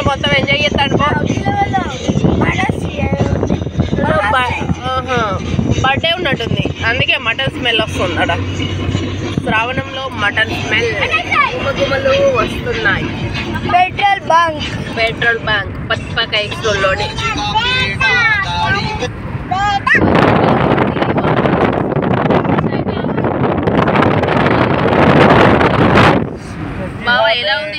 చిన్నోడు మొత్తం ఎంజాయ్ చేస్తాడు. బర్త్డే ఉన్నట్టుంది అందుకే మటన్ స్మెల్ వస్తుంది అక్కడ శ్రావణంలో మటన్ స్మెల్ గుమగుమలు వస్తున్నాయి petrol bunk petrol bunk Pattipaka X రోడ్లోని బావ ఎలా ఉంది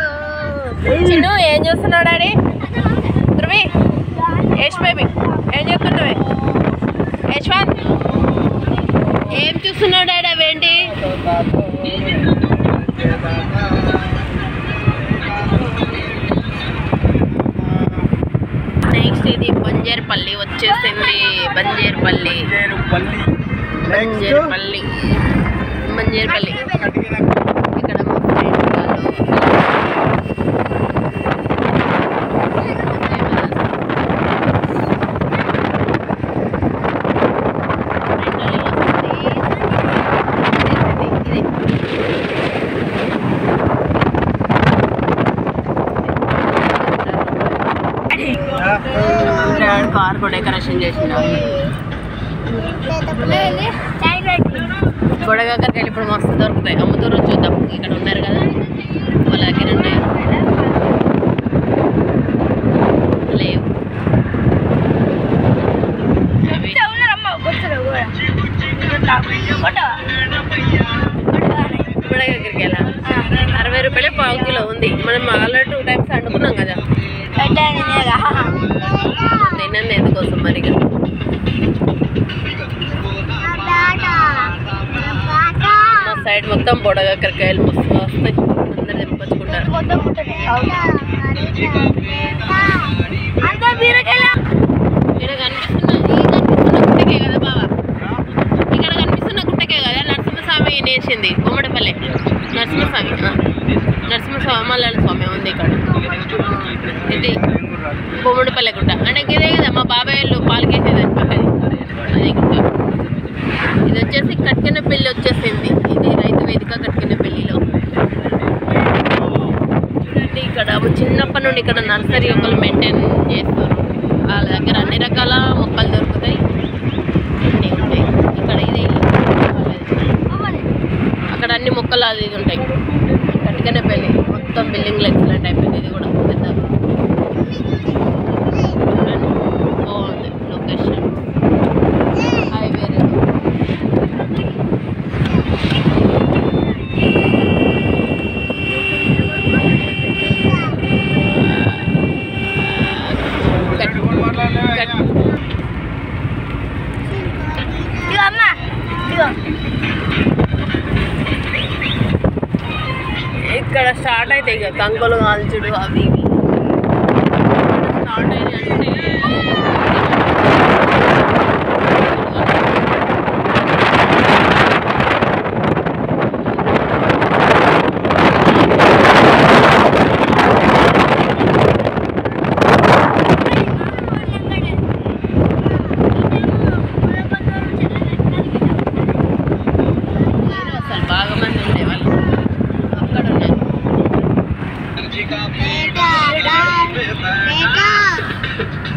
చిన్ను ఏం చూస్తున్నావు డాడీ? ధృవి యష్ బేబీ ఏం చేస్తుంటావే యశ్వాన్ ఏం చూస్తున్నావు డాడీ అవేంటి నెక్స్ట్ ఇది బంజేరుపల్లి వచ్చేసింది బంజేరుపల్లి. బంజేరుపల్లి. బంజేరుపల్లి. ఇక్కడ మా ఫ్రెండ్ వాళ్ళు కార్ కూడా డెకరేషన్ చేసిన గొడవ వెళ్ళి ఇప్పుడు మస్తు దొరుకుతాయి. అమ్ముతూరు చూద్దాం. ఇక్కడ ఉన్నారు కదా. వాళ్ళ దగ్గర ఉన్నాయి. లేవు. అవి. గొడగక్కడికి అరవై రూపాయలే పావు కిలో ఉంది. మనం ఆల్రెడీ టూ టైమ్స్ అనుకున్నాం కదా. తినండి ఎందుకోసం మరిగా మా సైడ్ మొత్తం బొడగక్కడికాయలు మస్తు వస్తాయి అందరు తెంపచ్చుకుంటారు ఇక్కడ కనిపిస్తున్న ఈ గుట్టకే కదా బావా ఇక్కడ కనిపిస్తున్న గుట్టకే కదా నరసింహస్వామి నేసింది గుమ్మడిపల్లి నరసింహస్వామి ఆ. నరసింహస్వామి స్వామి ఉంది ఇక్కడ ఇది గుమ్మడిపల్లి గుట్ట అంటే ఇదే కదా మా బాబాయ్ వాళ్ళు పాలకేసేది పక్కది అదే గుట్ట. ఇది వచ్చేసి కట్కిన పెళ్ళి వచ్చేసింది. ఇది రైతు వేదిక కట్కిన పెళ్ళిలో చూడండి ఇక్కడ చిన్నప్పటి నుండి ఇక్కడ నర్సరీ ఒకరు మెయింటైన్ చేస్తారు. వాళ్ళ దగ్గర అన్ని రకాల మొక్కలు దొరుకుతాయి. అన్నీ ఉంటాయి. ఇక్కడ ఇది అక్కడ అన్ని మొక్కలు అది ఇది ఉంటాయి. కట్టికనే మొత్తం బిల్డింగ్ ఎక్సలెంట్ అయిపోయింది. ఇది కూడా పెద్ద చూడండి. బాగుంది లొకేషన్. హైవే ఇదిగో అమ్మ ఇక్కడ స్టార్ట్ అవుతాయి ఇక కంకులు కాల్చుడు అవి ఇవి. స్టార్ట్ అయినాయి అంటే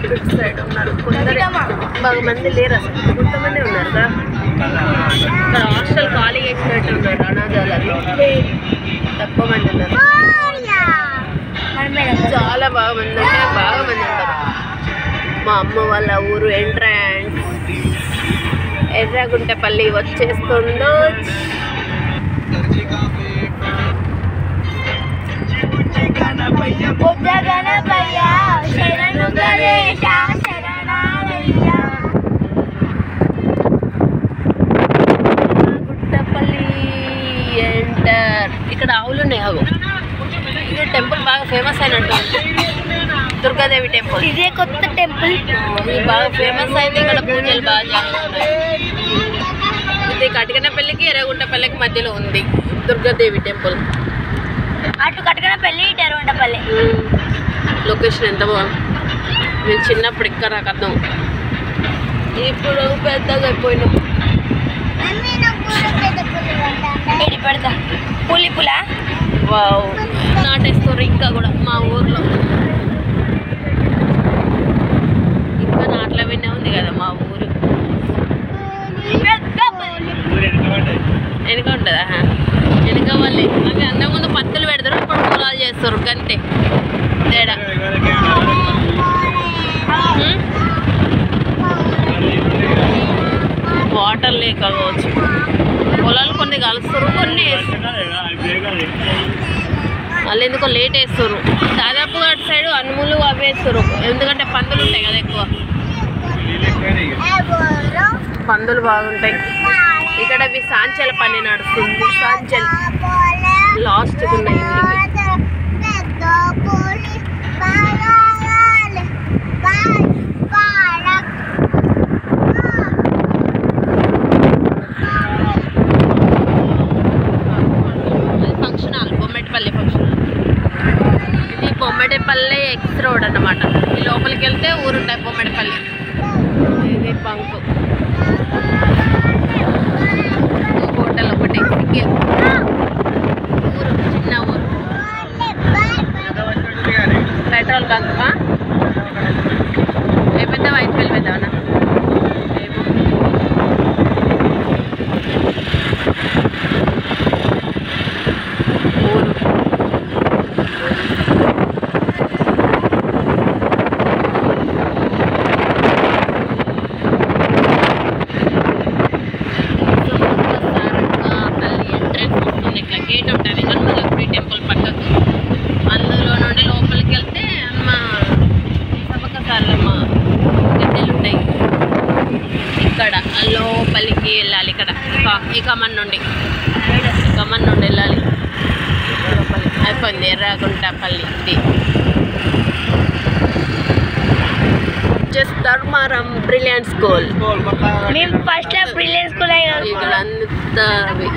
ఇటు సైడ్ ఉన్నారు కొందరే బాగా మంది లేరు అసలు కొంతమంది ఉన్నారు కదా ఇక్కడ హాస్టల్ ఖాళీ చేసినట్టు ఉన్నారు అనాథాలలో తక్కువ మంది ఉన్నారు చాలా బాగా మంది అంటే బాగా మంది ఉంటారు మా అమ్మ వాళ్ళ ఊరు ఎంట్రన్స్ ఎర్రగుంటపల్లి వచ్చేస్తుందో బుద్ధ గణపయ్య శరణు గణేశ శరణాలయ్య గుట్టపల్లి ఎంటర్ ఇక్కడ ఆవులు ఉన్నాయి ఆవు ఇది టెంపుల్ బాగా ఫేమస్ అయినట్టు దుర్గాదేవి టెంపుల్ ఇదే కొత్త టెంపుల్ ఇది బాగా ఫేమస్ అయింది ఇక్కడ పూజలు బాగా జరుగుతున్నాయి ఇది కటికనపల్లికి ఎర్రగుంటపల్లికి మధ్యలో ఉంది దుర్గాదేవి టెంపుల్ అటు కట్టుకున్న పెళ్ళి ఇటు ఉండపల్లి లొకేషన్ ఎంత బాగుంది? నేను చిన్నప్పుడు ఇక్కడ నాకు అర్థం ఇప్పుడు పెద్దగా అయిపోయినాం. పెడతా? పులి పులా? వావ్. నాటేస్తారు ఇంకా కూడా మా ఊర్లో ఇంకా నాట్ల వినే ఉంది కదా మా ఊరు పెద్ద పులి. వెనుక ఉంటుందా వెనుక వాళ్ళే అంటే అంతకు ముందు పత్తులు పెడతారు ఇప్పుడు పొలాలు గంతే తేడా? వాటర్ లేక కావచ్చు. పొలాలు కొన్ని కలుస్తారు కొన్ని వాళ్ళు ఎందుకో లేట్ వేస్తారు. దాదాపుగా అటు సైడ్ అనుములు అవి వేస్తారు. ఎందుకంటే పందులు ఉంటాయి కదా ఎక్కువ. పందులు బాగుంటాయి. ఇక్కడ అవి సాంచల పని నడుస్తుంది. సాంచల్ లాస్ట్ ఉన్నాయి. Function hall function X road అన్నమాట. లోపలికి వెళ్తే ఊరుంటాయి బొమ్మెటిపల్లి. ఇది బంకు. హోటల్ ఒకటి సిక్కిల్ ఊరు చిన్న ఊరు పెట్రోల్ బంక్ అయిపోతే వైట్ బిల్ పెద్దామన్నా ఊరు తల్లి ఎంట్రెన్స్ వస్తుంది ఇట్లా గేట్ ఉంటుంది హనుమలపురి టెంపుల్ పక్కకు అందులో నుండి లోపలికి వెళ్తే అమ్మ సబక సార్లమ్మ గద్దెలు ఉంటాయి ఇక్కడ లోపలికి వెళ్ళాలి ఇక్కడ. ఇక- ఈ కమన్ నుండి. ఈ కమన్ నుండి వెళ్ళాలి. లోపలికి అయిపోయింది ఎర్రగుంటపల్లి ఇది. ధర్మారం బ్రిలియంట్ స్కూల్ మేము ఫస్ట్ బ్రిలియన్ స్కూల్ అయ్యాం ఇక్కడ అంతా అవి.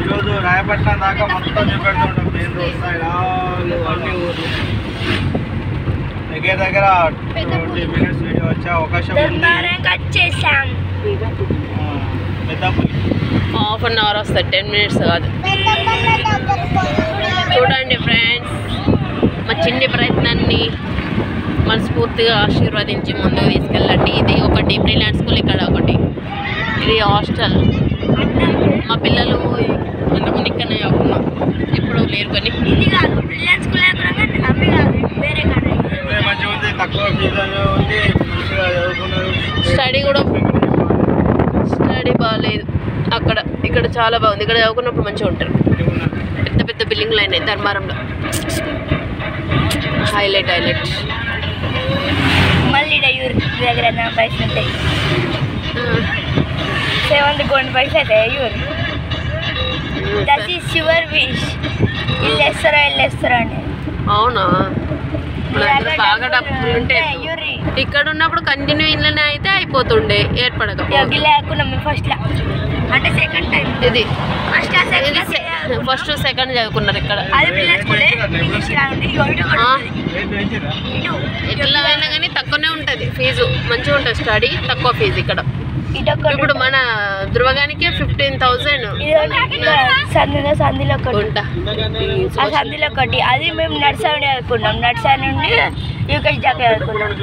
ఈరోజు రాయపట్నం దాకా మొత్తం చూపెడుతుంటాం మెయిన్ రోడ్ సైడ్. ఆలు అన్ని ఊర్లు. దగ్గర దగ్గర ట్వంటీ మినిట్స్ వీడియో వచ్చే అవకాశం ఉంది ధర్మారం కట్ చేసాం ఆ, పెద్దపల్లి హాఫ్ అన్ అవర్ వస్తుంది టెన్ మినిట్స్ కాదు. చూడండి ఫ్రెండ్స్ మా చిన్ని ప్రయత్నాన్ని మనస్ఫూర్తిగా ఆశీర్వదించి ముందుకు తీసుకెళ్ళండి. ఇది ఒకటి బ్రిలియంట్ స్కూల్ ఇక్కడ ఒకటి. ఇది హాస్టల్. మా పిల్లలు అంతకుముందు ఇక్కడనే చదువుకున్నాం ఇప్పుడు లేరు కానీ. ఇది కాదు బ్రిలియన్ స్కూల్ అవి కాదు వేరే కాదు. ఇదే మంచిగా ఉంది తక్కువ ఫీజు ఉంది మంచిగా చదువుకున్నారు. స్టడీ కూడా స్టడీ బాగాలేదు అక్కడ ఇక్కడ చాలా బాగుంది. ఇక్కడ చదువుకున్నప్పుడు మంచిగా ఉంటారు. పెద్ద పెద్ద బిల్డింగ్లు అయినాయి ధర్మారంలో. Highlight highlight. మళ్ళీ దగ్గర పైసలు ఉంటాయి. సెవెంత్ గోల్డ్ పైసలు అవుతాయి your that is your wish ఇల్లు వేస్తారా ఇల్లు వేస్తారా అని. అవునా? బాగా డబ్బులు ఉంటే యూరి ఇక్కడ ఉన్నప్పుడు కంటిన్యూ ఇళ్ళనే అయితే అయిపోతుండే ఏర్పడక ఫస్ట్ లా. అంటే సెకండ్ టైం ఇది. ఫస్ట్ సెకండ్ ఫస్ట్ సెకండ్ చదువుకున్నారు ఇక్కడ. ఎట్లా అయినా కానీ తక్కువనే ఉంటుంది. ఫీజు మంచిగా ఉంటుంది స్టడీ తక్కువ ఫీజు ఇక్కడ. ఇప్పుడు మన ధృవగానికే ఫిఫ్టీన్ థౌజండ్ ఇది సందులో సందులో ఒకటి ఉంటా. ఆ సందులో ఒకటి అది మేము నర్సరీ చదువుకున్నాం నర్సరీ నుండి యూకేజీ దాకా చదువుకున్నాం